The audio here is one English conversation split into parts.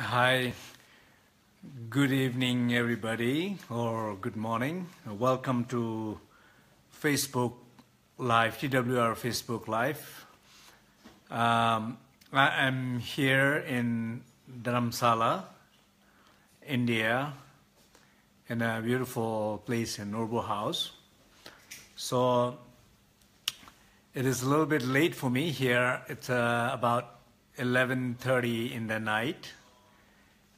Hi, good evening, everybody, or good morning. Welcome to Facebook Live, TWR Facebook Live. Um, I am here in Dharamsala, India, in a beautiful place in Urbu House. So it is a little bit late for me here. It's uh, about 11.30 in the night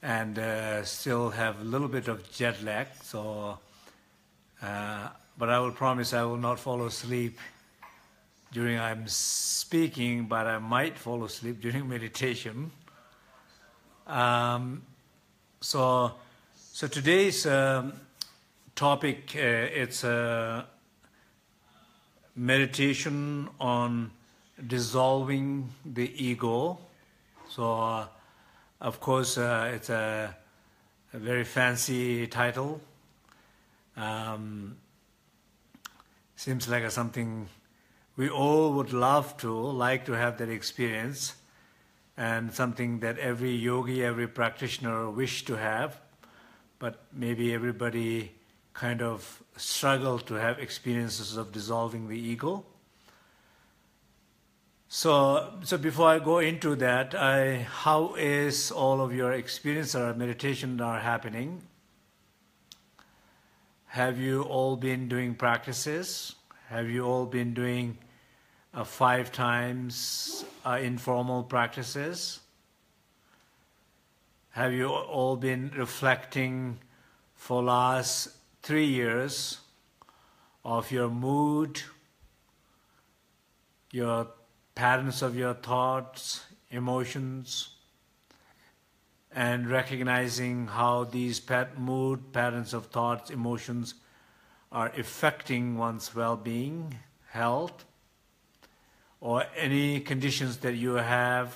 and uh, still have a little bit of jet lag. So, uh, but I will promise I will not fall asleep during I'm speaking, but I might fall asleep during meditation. Um, so, so today's um, topic uh, it's a meditation on dissolving the ego. So. Of course, uh, it's a, a, very fancy title. Um, seems like something we all would love to, like to have that experience, and something that every yogi, every practitioner wish to have, but maybe everybody kind of struggle to have experiences of dissolving the ego. So, so before I go into that, I, how is all of your experience or meditation are happening? Have you all been doing practices? Have you all been doing uh, five times uh, informal practices? Have you all been reflecting for last three years of your mood, your patterns of your thoughts, emotions, and recognizing how these pat- mood patterns of thoughts, emotions are affecting one's well being, health, or any conditions that you have,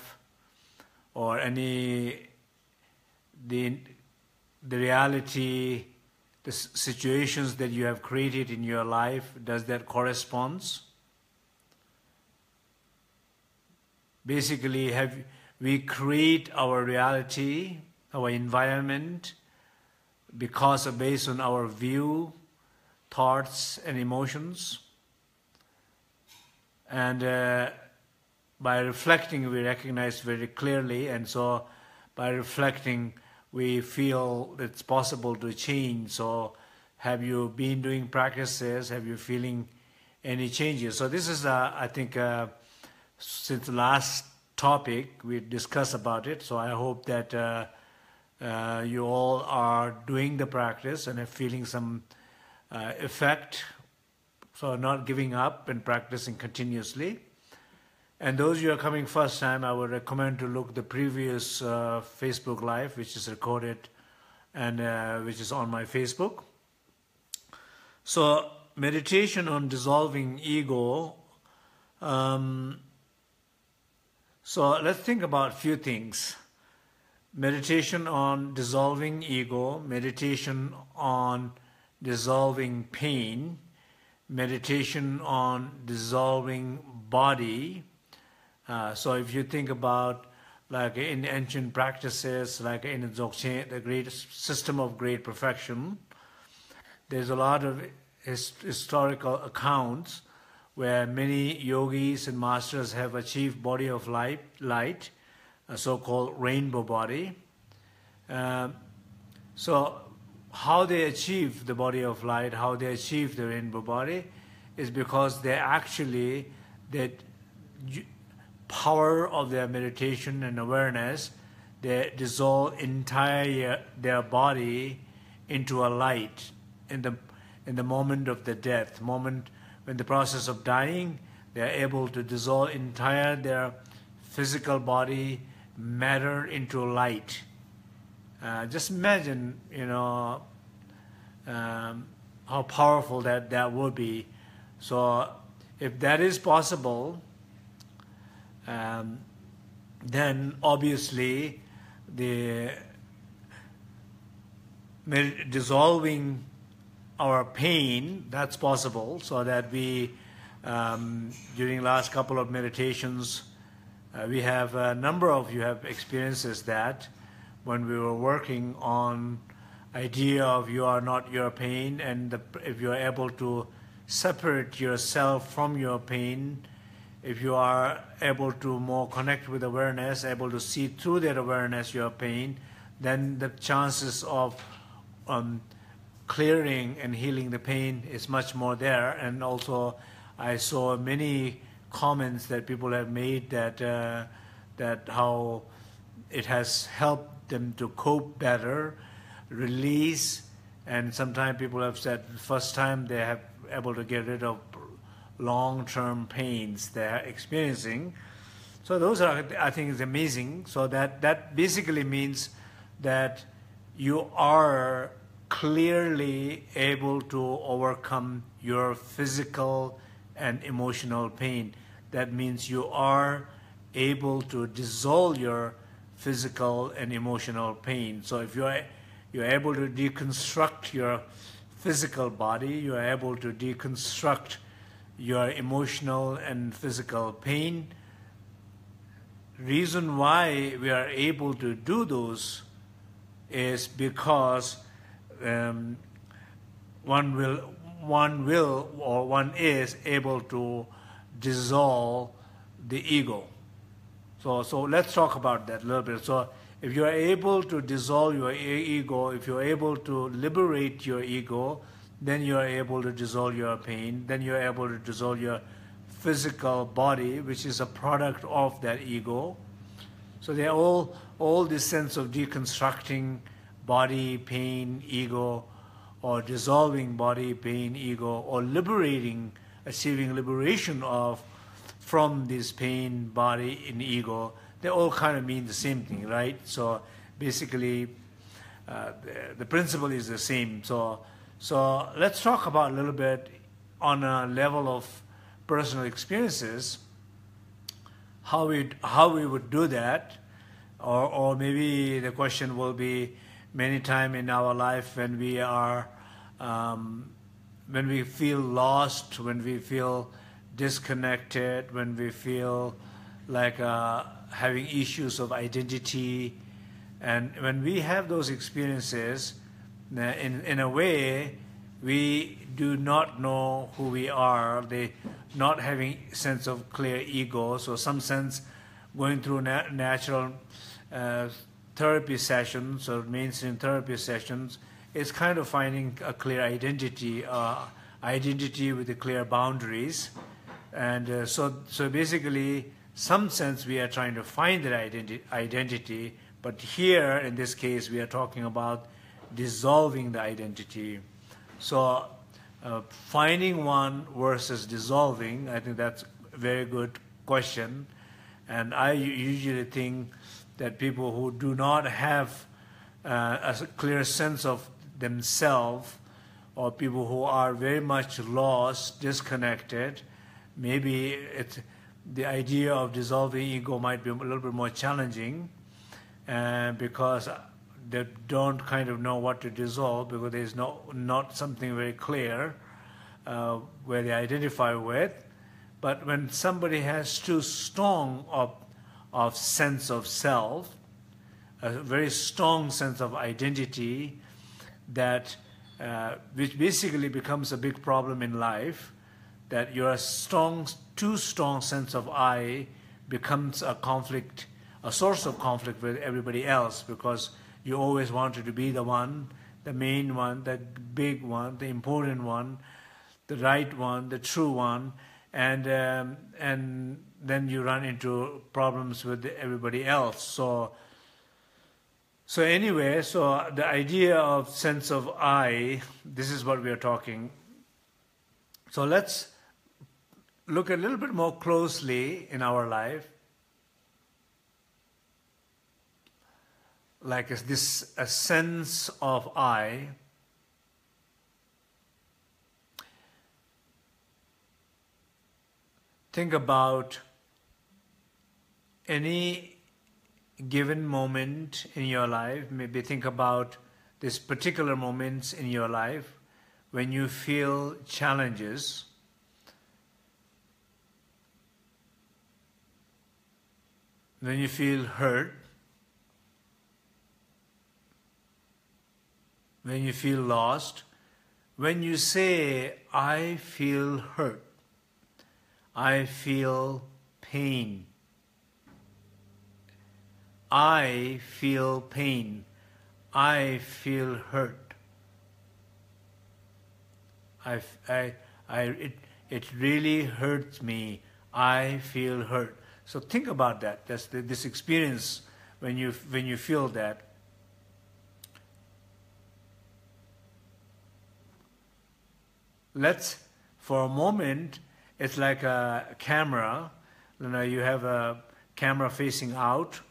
or any the, the reality, the situations that you have created in your life, does that corresponds? Basically have we create our reality, our environment, because of based on our view, thoughts, and emotions. And uh, by reflecting, we recognize very clearly, and so by reflecting, we feel it's possible to change. So, have you been doing practices? Have you feeling any changes? So, this is, uh, I think. Uh, since the last topic we discussed about it. So I hope that uh, uh, you all are doing the practice and are feeling some uh, effect. So not giving up and practicing continuously. And those who are coming first time, I would recommend to look the previous uh, Facebook Live, which is recorded and uh, which is on my Facebook. So meditation on dissolving ego. Um, so let's think about a few things. Meditation on dissolving ego, meditation on dissolving pain, meditation on dissolving body. Uh, so if you think about like in ancient practices, like in Dzogchen, the great system of great perfection, there's a lot of his, historical accounts where many yogis and masters have achieved body of light, light a so-called rainbow body. Uh, so how they achieve the body of light, how they achieve the rainbow body, is because they actually, that power of their meditation and awareness, they dissolve entire their body into a light in the in the moment of the death, moment when the process of dying, they are able to dissolve entire their physical body matter into light. Uh, just imagine, you know, um, how powerful that, that would be. So, if that is possible, um, then obviously the dissolving our pain, that's possible, so that we, um, during last couple of meditations, uh, we have a number of you have experiences that when we were working on idea of you are not your pain, and the, if you are able to separate yourself from your pain, if you are able to more connect with awareness, able to see through that awareness your pain, then the chances of um, clearing and healing the pain is much more there. And also, I saw many comments that people have made that uh, that how it has helped them to cope better, release, and sometimes people have said first time they have able to get rid of long-term pains they're experiencing. So those are, I think, is amazing. So that that basically means that you are clearly able to overcome your physical and emotional pain. That means you are able to dissolve your physical and emotional pain. So if you're you're able to deconstruct your physical body, you are able to deconstruct your emotional and physical pain. Reason why we are able to do those is because um, one will one will or one is able to dissolve the ego. So so let's talk about that a little bit. So if you are able to dissolve your ego, if you are able to liberate your ego, then you are able to dissolve your pain, then you are able to dissolve your physical body, which is a product of that ego. So they all all this sense of deconstructing body, pain, ego, or dissolving body, pain, ego, or liberating, achieving liberation of from this pain, body, and ego, they all kind of mean the same thing, right? So basically, uh, the, the principle is the same. So so let's talk about a little bit on a level of personal experiences how we how we would do that, or or maybe the question will be many time in our life when we are um, when we feel lost, when we feel disconnected, when we feel like uh, having issues of identity, and when we have those experiences in, in a way, we do not know who we are. They not having sense of clear ego. So some sense going through na- natural uh, therapy sessions or mainstream therapy sessions is kind of finding a clear identity, uh, identity with the clear boundaries. And uh, so, so basically, some sense we are trying to find that identi- identity, but here in this case, we are talking about dissolving the identity. So uh, finding one versus dissolving, I think that's a very good question. And I usually think that people who do not have uh, a clear sense of themselves or people who are very much lost, disconnected, maybe it's, the idea of dissolving ego might be a little bit more challenging uh, because they don't kind of know what to dissolve because there's no, not something very clear uh, where they identify with. But when somebody has too strong of, of sense of self, a very strong sense of identity, that uh, which basically becomes a big problem in life, that your strong, too strong sense of I becomes a conflict, a source of conflict with everybody else because you always wanted to be the one, the main one, the big one, the important one, the right one, the true one, and um, and then you run into problems with everybody else. So. So anyway, so the idea of sense of I, this is what we are talking. So let's look a little bit more closely in our life like this a sense of I. Think about any given moment in your life, maybe think about this particular moments in your life when you feel challenges. When you feel hurt, when you feel lost, when you say, I feel hurt, I feel pain, I feel pain, I feel hurt, I, I, I, it, it really hurts me, I feel hurt. So think about that. That's the, this experience when you, when you feel that. let's for a moment it's like a camera you know you have a camera facing out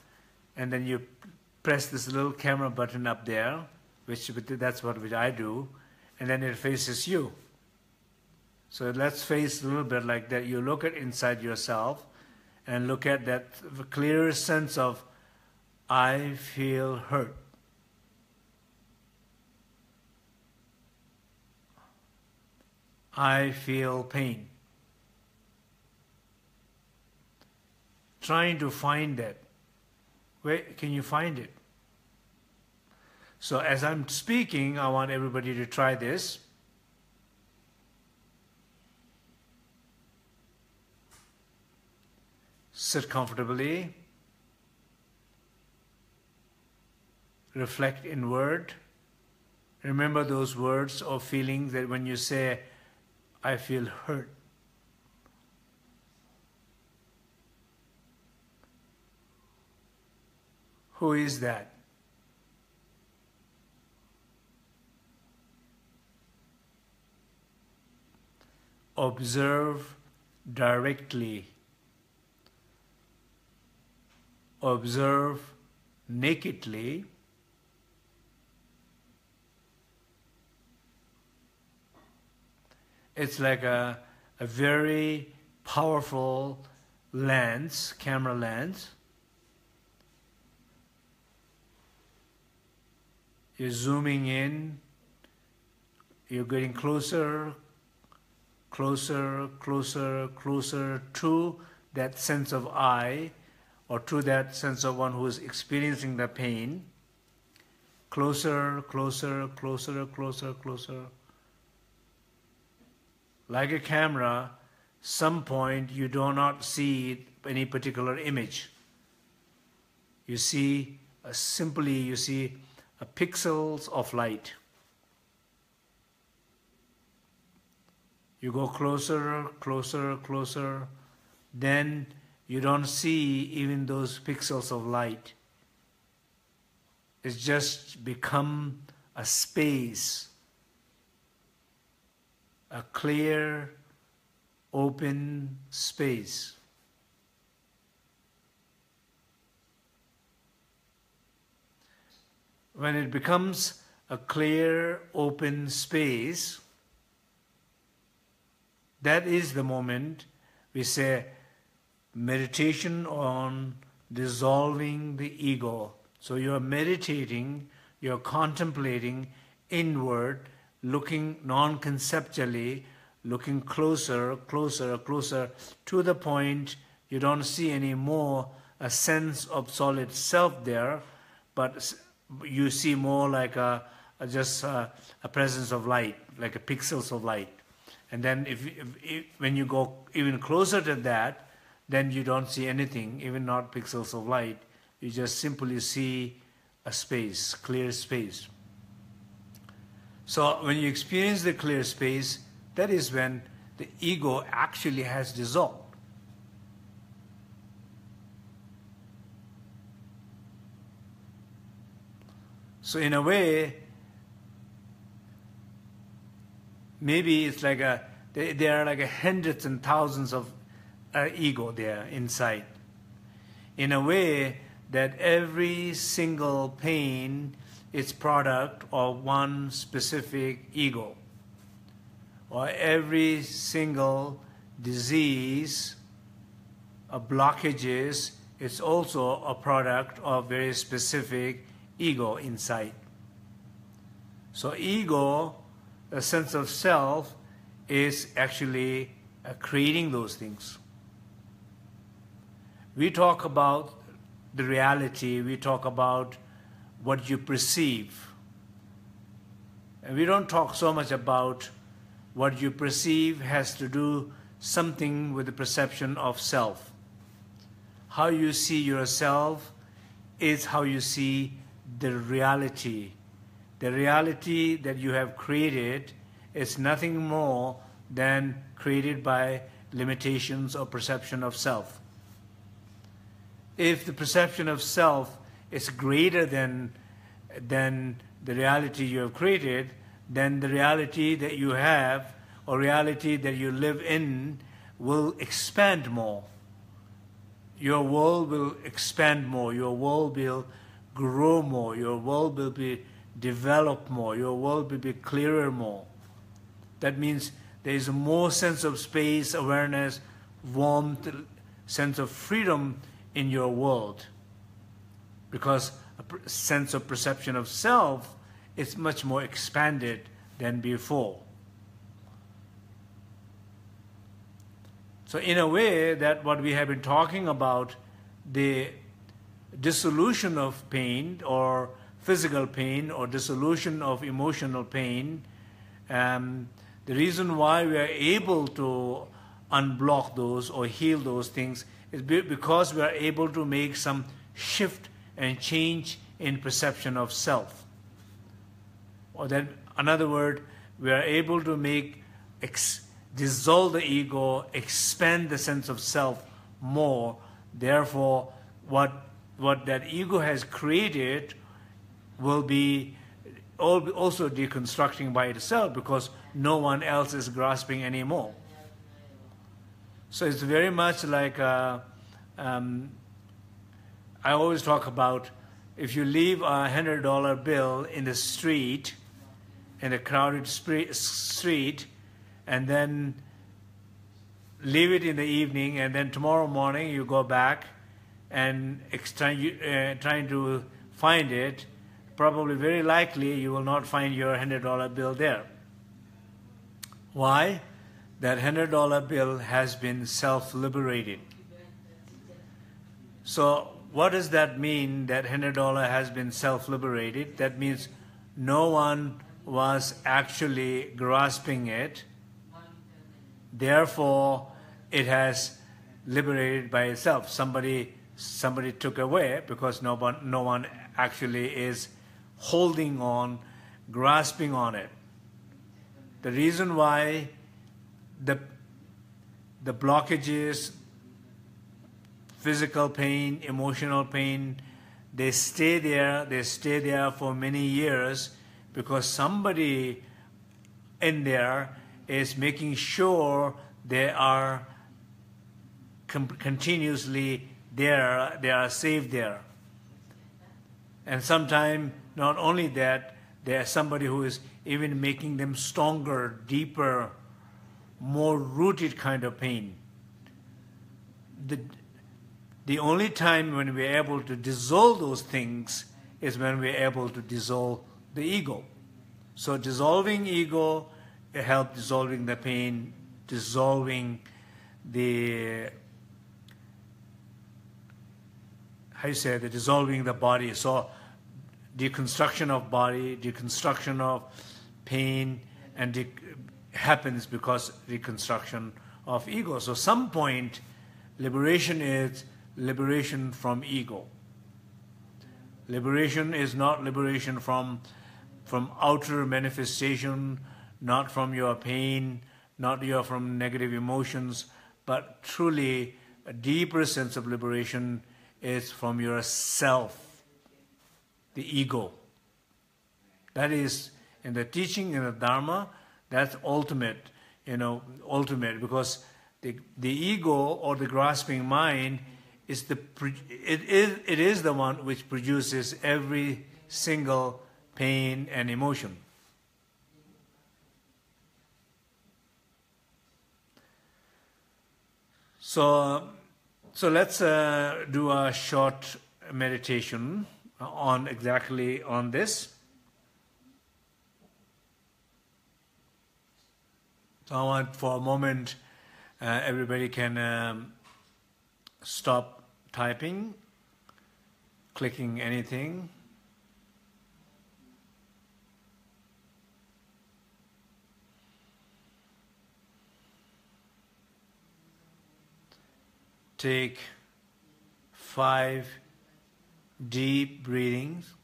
and then you press this little camera button up there which that's what which I do and then it faces you so let's face a little bit like that you look at inside yourself and look at that clear sense of I feel hurt I feel pain. Trying to find that. Where can you find it? So as I'm speaking, I want everybody to try this. Sit comfortably. Reflect inward. Remember those words or feelings that when you say, I feel hurt. Who is that? Observe directly. Observe nakedly it's like a, a very powerful lens, camera lens. You're zooming in, you're getting closer, closer, closer, closer to that sense of I, or to that sense of one who is experiencing the pain. Closer, closer, closer, closer, closer like a camera, some point you do not see any particular image. You see, uh, simply you see pixels of light. You go closer, closer, closer, then you don't see even those pixels of light. It's just become a space a clear, open space. When it becomes a clear, open space, that is the moment we say meditation on dissolving the ego. So you're meditating, you're contemplating inward looking non-conceptually, looking closer, closer, closer to the point you don't see any more a sense of solid self there, but you see more like a, a just a, a, presence of light, like a pixels of light. And then if, if, if, when you go even closer to that, then you don't see anything, even not pixels of light. You just simply see a space, clear space. So when you experience the clear space, that is when the ego actually has dissolved. So in a way, maybe it's like a there are like a hundreds and thousands of uh, ego there inside. In a way that every single pain is product of one specific ego. Or every single disease, a blockages, is also a product of very specific ego inside. So ego, a sense of self, is actually uh, creating those things. We talk about the reality, we talk about what you perceive. And we don't talk so much about what you perceive has to do something with the perception of self. How you see yourself is how you see the reality. The reality that you have created is nothing more than created by limitations or perception of self. If the perception of self is greater than, than the reality you have created, then the reality that you have or reality that you live in will expand more. Your world will expand more. Your world will grow more. Your world will be developed more. Your world will be clearer more. That means there is more sense of space, awareness, warmth, sense of freedom in your world. Because a sense of perception of self is much more expanded than before. So in a way that what we have been talking about, the dissolution of pain or physical pain or dissolution of emotional pain, um, the reason why we are able to unblock those or heal those things is because we are able to make some shift and change in perception of self. Or that, another word, we are able to make dissolve the ego, expand the sense of self more. Therefore, what what that ego has created will be also deconstructing by itself because no one else is grasping anymore. So it's very much like uh, um, I always talk about if you leave a hundred dollar bill in the street, in a crowded street, and then leave it in the evening, and then tomorrow morning you go back and trying, uh, trying to find it, probably very likely you will not find your $100 bill there. Why? That $100 bill has been self-liberated. So what does that mean that $100 has been self-liberated? That means no one was actually grasping it. Therefore, it has liberated by itself. Somebody, somebody took away because no one, no one actually is holding on, grasping on it. The reason why the, the blockages, physical pain, emotional pain, they stay there, they stay there for many years because somebody in there is making sure they are continuously there, they are safe there. And sometimes not only that, there's somebody who is even making them stronger, deeper, more rooted kind of pain. The, the only time when we're able to dissolve those things is when we're able to dissolve the ego. So dissolving ego helps dissolving the pain, dissolving the how you say the dissolving the body. So deconstruction of body, deconstruction of pain, and it happens because reconstruction of ego. So some point, liberation is liberation from ego. Liberation is not liberation from, from outer manifestation, not from your pain, not your from negative emotions, but truly a deeper sense of liberation is from yourself the ego. That is, in the teaching in the Dharma, that's ultimate, you know, ultimate, because the, the ego or the grasping mind is the, it is, it is the one which produces every single pain and emotion. So, so let's uh, do a short meditation on exactly on this. So I want for a moment uh, everybody can um, stop typing, clicking anything. Take five deep breathings.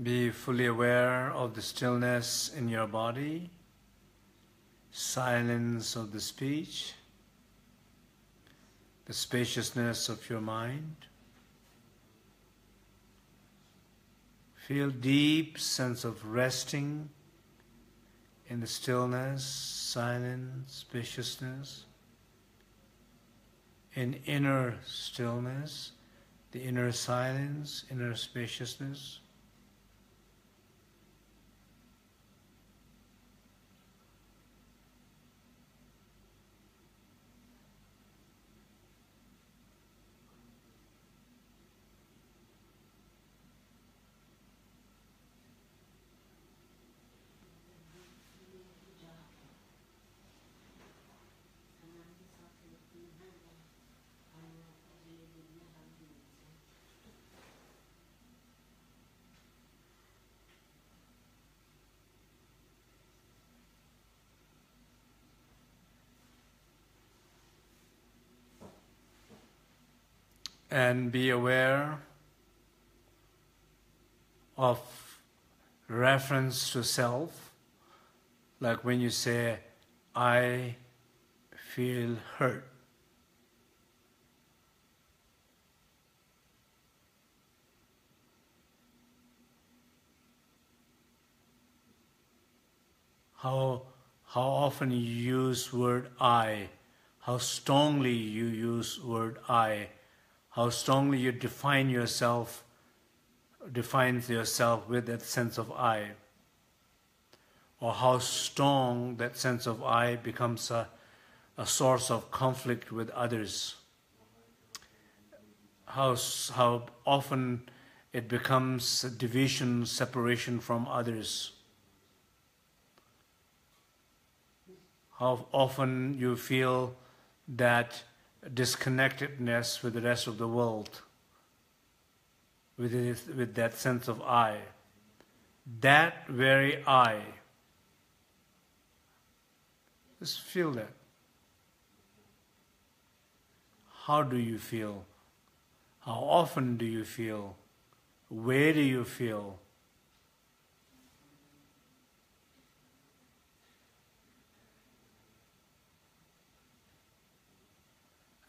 Be fully aware of the stillness in your body, silence of the speech, the spaciousness of your mind. Feel deep sense of resting in the stillness, silence, spaciousness, in inner stillness, the inner silence, inner spaciousness. And be aware of reference to self, like when you say, I feel hurt. How, how often you use word I, how strongly you use word I how strongly you define yourself, defines yourself with that sense of I, or how strong that sense of I becomes a, a source of conflict with others, how, how often it becomes division, separation from others. How often you feel that disconnectedness with the rest of the world, with, this, with that sense of I. That very I. Just feel that. How do you feel? How often do you feel? Where do you feel?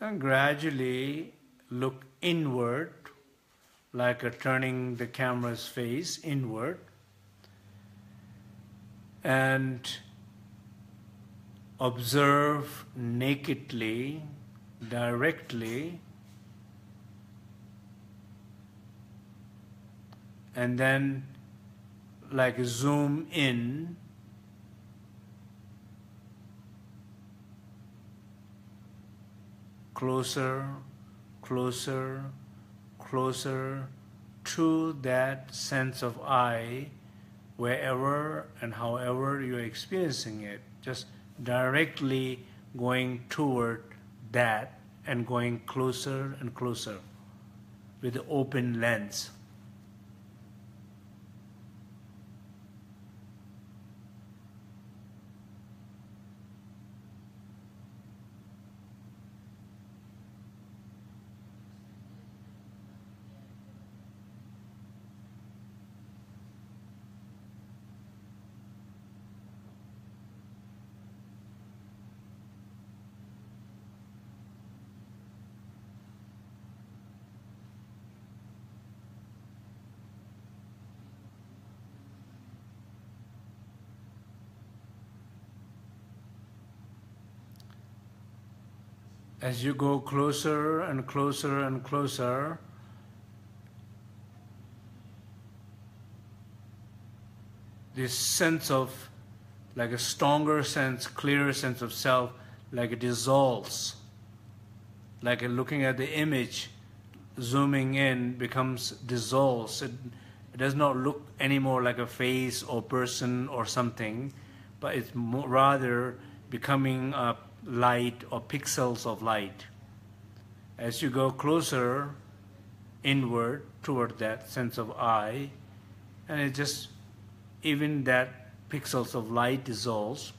And gradually look inward, like a turning the camera's face inward, and observe nakedly, directly, and then like zoom in closer, closer, closer to that sense of I, wherever and however you're experiencing it. Just directly going toward that and going closer and closer with the open lens. As you go closer and closer and closer, this sense of, like a stronger sense, clearer sense of self, like it dissolves. Like looking at the image, zooming in becomes dissolves. It, it does not look anymore like a face or person or something, but it's more, rather becoming a light or pixels of light. As you go closer inward toward that sense of I, and it just, even that pixels of light dissolves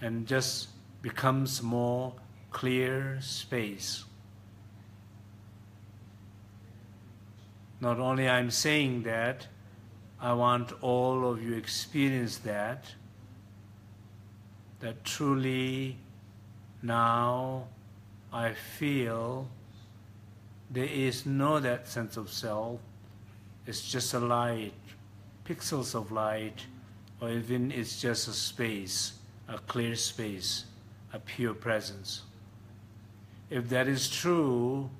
and just becomes more clear space. Not only I'm saying that, I want all of you experience that, that truly now I feel there is no that sense of self. It's just a light, pixels of light, or even it's just a space, a clear space, a pure presence. If that is true,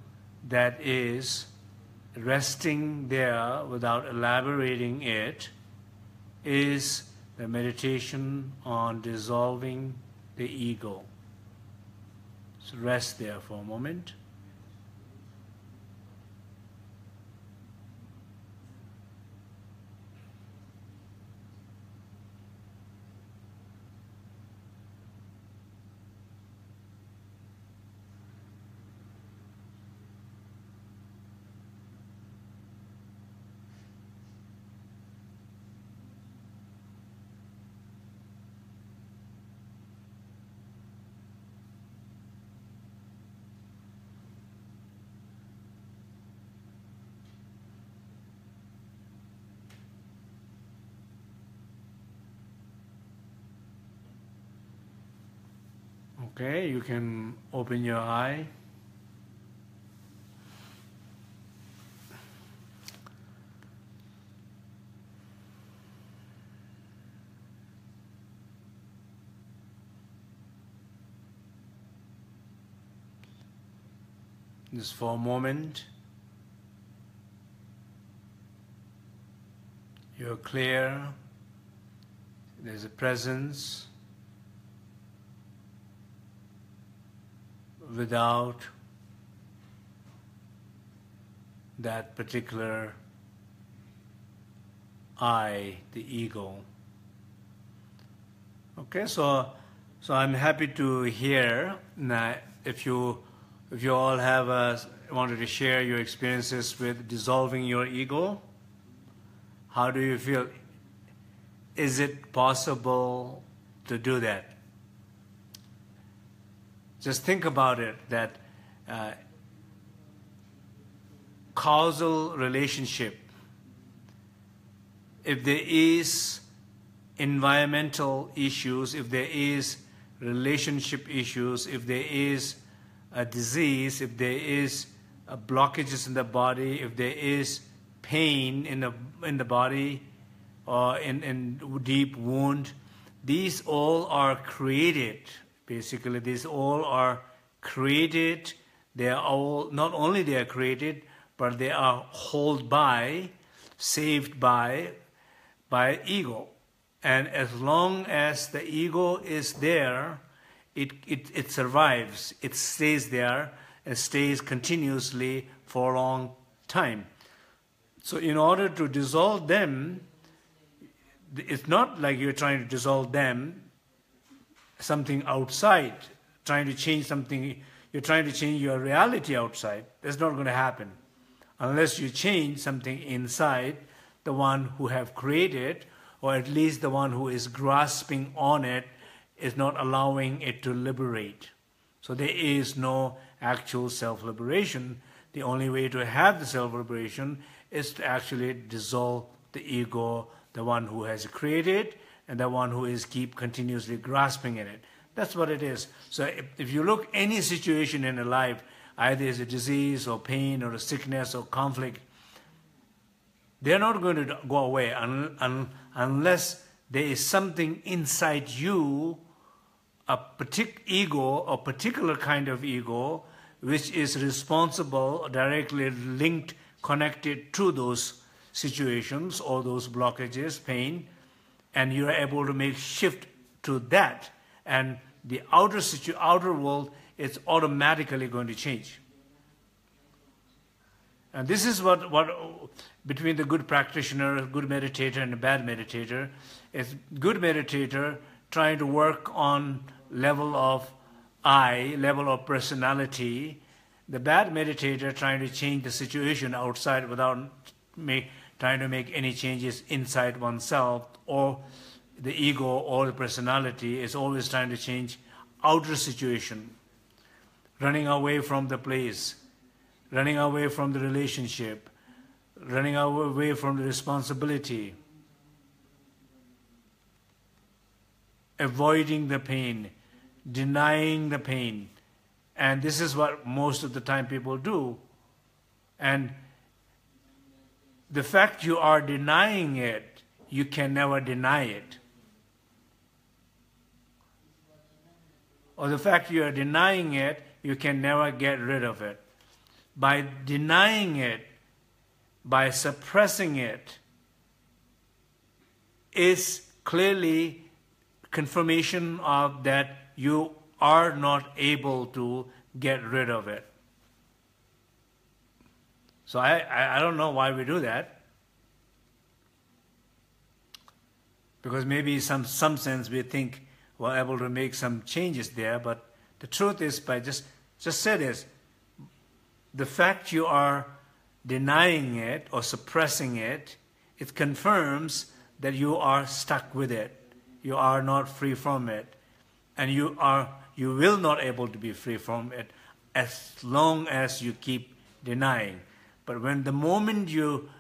that is resting there without elaborating it is the meditation on dissolving the ego. So rest there for a moment. Okay, you can open your eye. Just for a moment, you're clear, there's a presence. Without that particular I, the ego. Okay, so so I'm happy to hear that if you if you all have a, wanted to share your experiences with dissolving your ego. How do you feel? Is it possible to do that? Just think about it that uh, causal relationship, if there is environmental issues, if there is relationship issues, if there is a disease, if there is blockages in the body, if there is pain in the, in the body or in, in deep wound, these all are created Basically, these all are created. They are all, not only they are created, but they are held by, saved by, by ego. And as long as the ego is there, it, it, it survives. It stays there and stays continuously for a long time. So in order to dissolve them, it's not like you're trying to dissolve them something outside, trying to change something, you're trying to change your reality outside. That's not going to happen. Unless you change something inside, the one who have created, or at least the one who is grasping on it, is not allowing it to liberate. So there is no actual self-liberation. The only way to have the self-liberation is to actually dissolve the ego, the one who has created, and the one who is keep continuously grasping in it. That's what it is. So if, if you look any situation in a life, either it's a disease or pain or a sickness or conflict, they're not going to go away un, un, unless there is something inside you a particular ego, a particular kind of ego, which is responsible, directly linked, connected to those situations or those blockages, pain, and you are able to make shift to that, and the outer situ- outer world is automatically going to change. And this is what, what between the good practitioner, good meditator, and a bad meditator, is good meditator trying to work on level of I, level of personality, the bad meditator trying to change the situation outside without make, trying to make any changes inside oneself, or the ego or the personality is always trying to change outer situation, running away from the place, running away from the relationship, running away from the responsibility, avoiding the pain, denying the pain. And this is what most of the time people do. And the fact you are denying it, you can never deny it. Or the fact you are denying it, you can never get rid of it. By denying it, by suppressing it, is clearly confirmation of that you are not able to get rid of it. So I, I, don't know why we do that. Because maybe some, some sense we think we're able to make some changes there, but the truth is by just just say this the fact you are denying it or suppressing it, it confirms that you are stuck with it. You are not free from it. And you are you will not able to be free from it as long as you keep denying. But when the moment you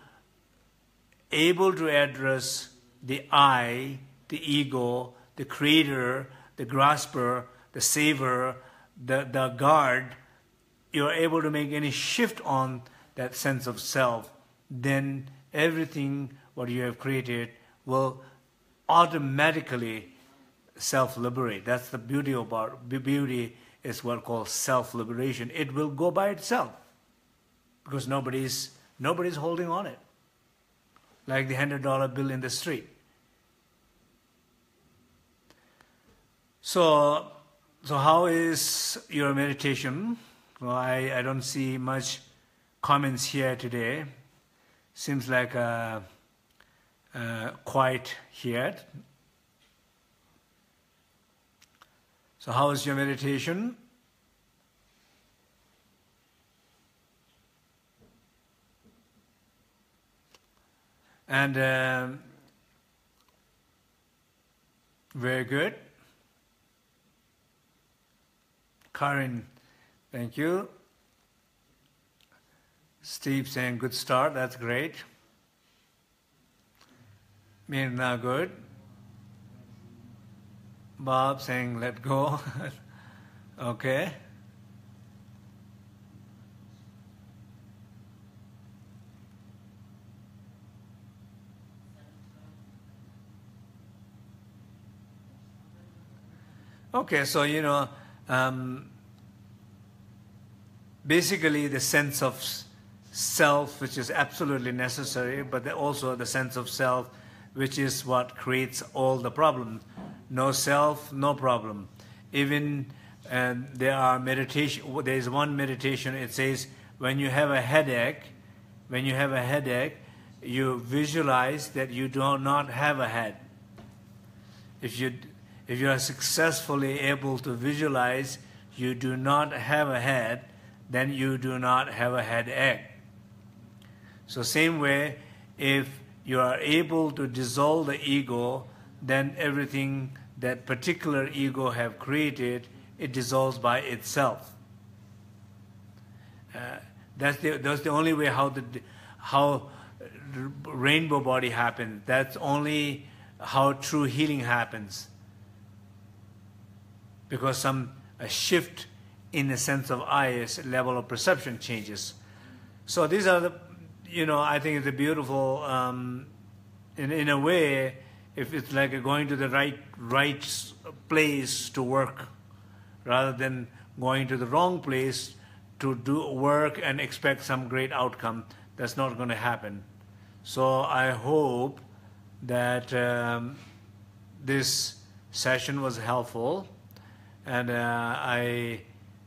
able to address the I, the ego, the creator, the grasper, the saver, the, the guard, you're able to make any shift on that sense of self, then everything what you have created will automatically self-liberate. That's the beauty about beauty is what called self-liberation. It will go by itself because nobody's nobody's holding on it. Like the hundred dollar bill in the street. So so how is your meditation? Well, I, I don't see much comments here today. Seems like uh, uh, quiet here. So how is your meditation? And um, very good. Karin, thank you. Steve saying good start, that's great. Mirna, good. Bob saying let go. okay. Okay, so you know, um, basically the sense of self, which is absolutely necessary, but also the sense of self, which is what creates all the problems. No self, no problem. Even and there are meditation. There is one meditation. It says when you have a headache, when you have a headache, you visualize that you do not have a head. If you if you are successfully able to visualize you do not have a head, then you do not have a headache. So same way, if you are able to dissolve the ego, then everything that particular ego have created, it dissolves by itself. Uh, that's the that's the only way how the how rainbow body happens. That's only how true healing happens because some a shift in the sense of eyes level of perception changes. So these are the, you know, I think it's a beautiful, um, in, in a way, if it's like going to the right right place to work rather than going to the wrong place to do work and expect some great outcome that's not going to happen so i hope that um, this session was helpful and uh, i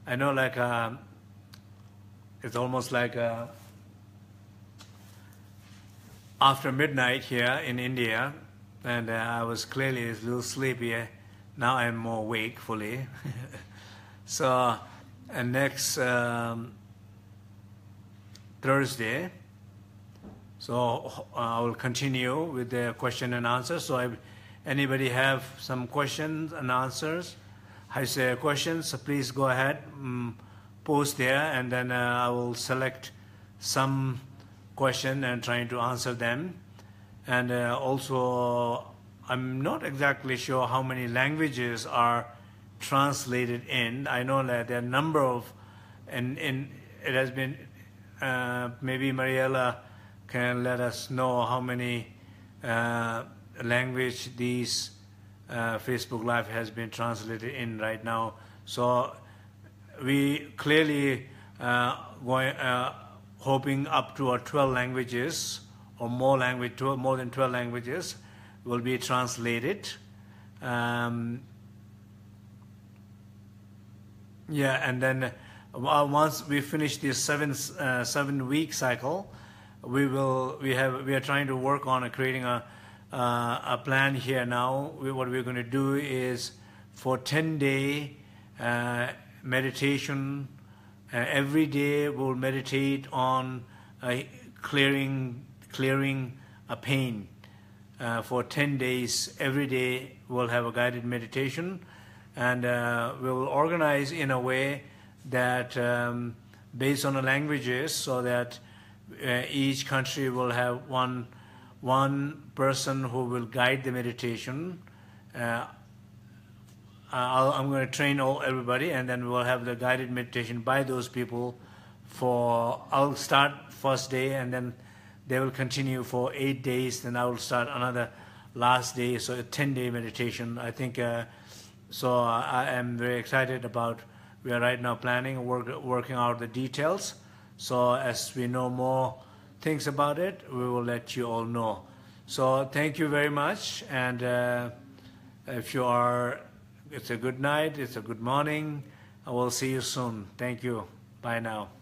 i know like uh, it's almost like uh, after midnight here in india and uh, I was clearly a little sleepy. Now I'm more awake fully. so, and next um, Thursday, so I will continue with the question and answer. So, if anybody have some questions and answers, I say questions, so please go ahead, um, post there, and then uh, I will select some question and trying to answer them and uh, also I'm not exactly sure how many languages are translated in. I know that there are a number of, and, and it has been, uh, maybe Mariella can let us know how many uh, language these Facebook Live has been translated in right now. So we clearly uh, going, uh, hoping up to 12 languages or more language, more than 12 languages will be translated. Um, yeah, and then uh, once we finish this seven uh, seven week cycle, we will we have we are trying to work on creating a uh, a plan here now. We, what we're going to do is for 10 day uh, meditation. Uh, every day we'll meditate on uh, clearing clearing a pain. Uh, for 10 days, every day we'll have a guided meditation and uh, we'll organize in a way that um, based on the languages so that each country will have one, one person who will guide the meditation. Uh, i am going to train all everybody and then we'll have the guided meditation by those people for, I'll start first day and then they will continue for eight days. Then I will start another last day, so a 10 day meditation. I think uh, so. I am very excited about. We are right now planning, work, working out the details. So as we know more things about it, we will let you all know. So thank you very much. And uh, if you are, it's a good night, it's a good morning. I will see you soon. Thank you. Bye now.